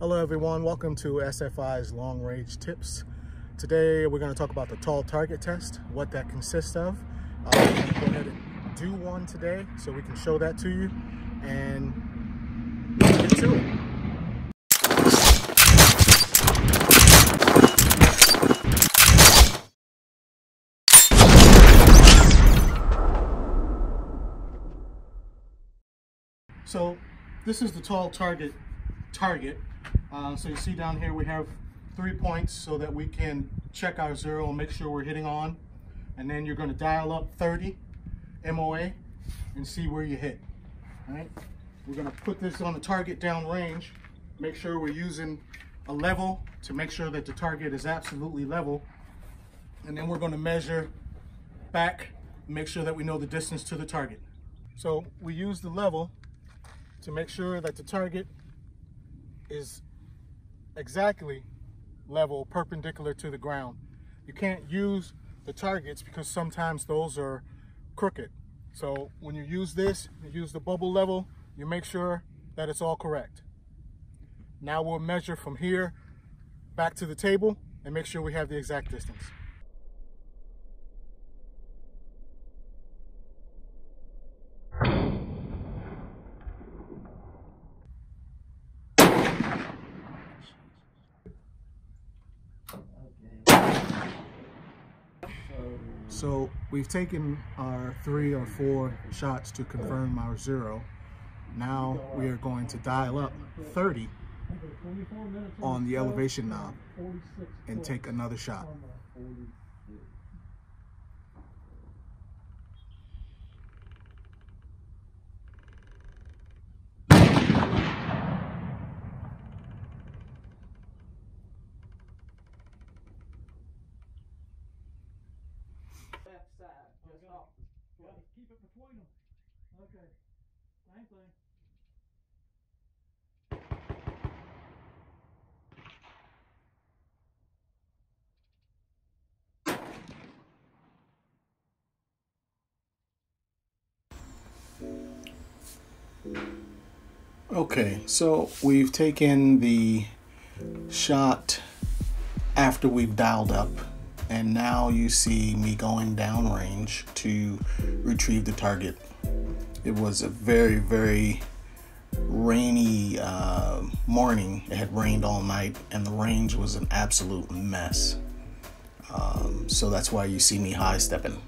Hello everyone, welcome to SFI's Long Range Tips. Today we're going to talk about the tall target test, what that consists of. Uh, go ahead and do one today so we can show that to you and get to it. So this is the tall target target. Uh, so you see down here we have three points so that we can check our zero and make sure we're hitting on. And then you're going to dial up 30 MOA and see where you hit. All right. We're going to put this on the target down range. Make sure we're using a level to make sure that the target is absolutely level. And then we're going to measure back, make sure that we know the distance to the target. So we use the level to make sure that the target is exactly level perpendicular to the ground. You can't use the targets because sometimes those are crooked. So when you use this, you use the bubble level, you make sure that it's all correct. Now we'll measure from here back to the table and make sure we have the exact distance. So we've taken our three or four shots to confirm our zero. Now we are going to dial up 30 on the elevation knob and take another shot. Left side, just Okay. off the Gotta oh. keep it between them. Okay. Same thing. Okay, so we've taken the shot after we've dialed up, and now you see me going downrange to retrieve the target. It was a very, very rainy uh, morning. It had rained all night, and the range was an absolute mess. Um, so that's why you see me high stepping.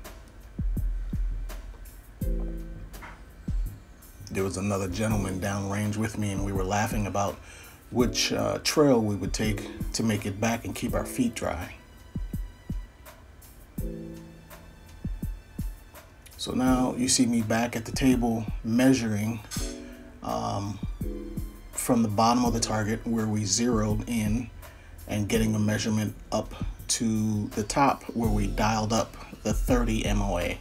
there was another gentleman downrange with me, and we were laughing about which uh, trail we would take to make it back and keep our feet dry. So now you see me back at the table measuring um, from the bottom of the target where we zeroed in and getting a measurement up to the top where we dialed up the 30 MOA.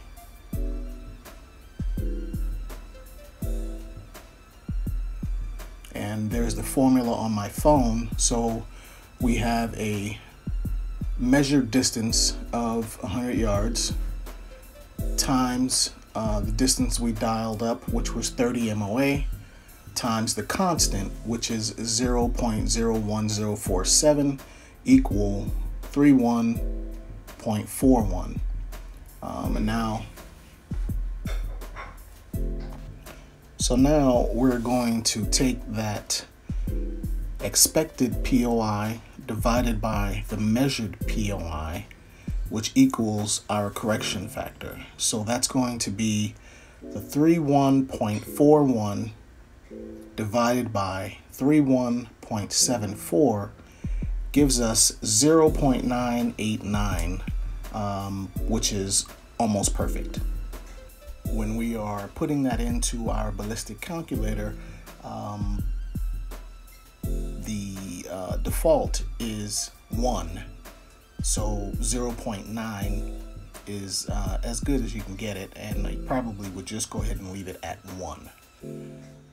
and there's the formula on my phone. So we have a measured distance of 100 yards times uh, the distance we dialed up, which was 30 MOA, times the constant, which is 0.01047, equal 31.41. Um, and now So now we're going to take that expected POI divided by the measured POI, which equals our correction factor. So that's going to be the 31.41 divided by 31.74 gives us 0.989, um, which is almost perfect when we are putting that into our ballistic calculator, um, the uh, default is 1. So 0.9 is uh, as good as you can get it, and I probably would just go ahead and leave it at 1.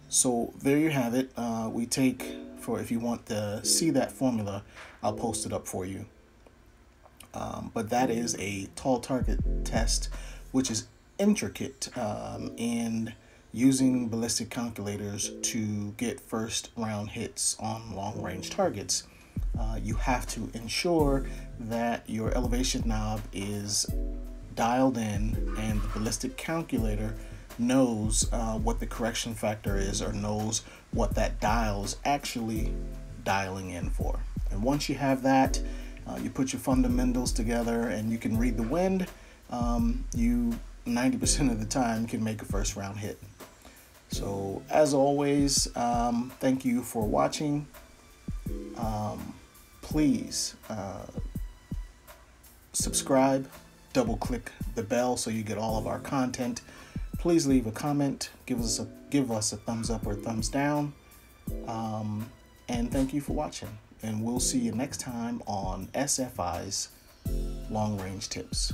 So there you have it. Uh, we take, for if you want to see that formula, I'll post it up for you. Um, but that is a tall target test, which is intricate um, and using ballistic calculators to get first round hits on long range targets. Uh, you have to ensure that your elevation knob is dialed in and the ballistic calculator knows uh, what the correction factor is or knows what that dial is actually dialing in for. And once you have that, uh, you put your fundamentals together and you can read the wind, um, you 90% of the time can make a first round hit. So, as always, um, thank you for watching. Um, please uh, subscribe, double click the bell so you get all of our content. Please leave a comment, give us a give us a thumbs up or thumbs down, um, and thank you for watching. And we'll see you next time on SFI's long range tips.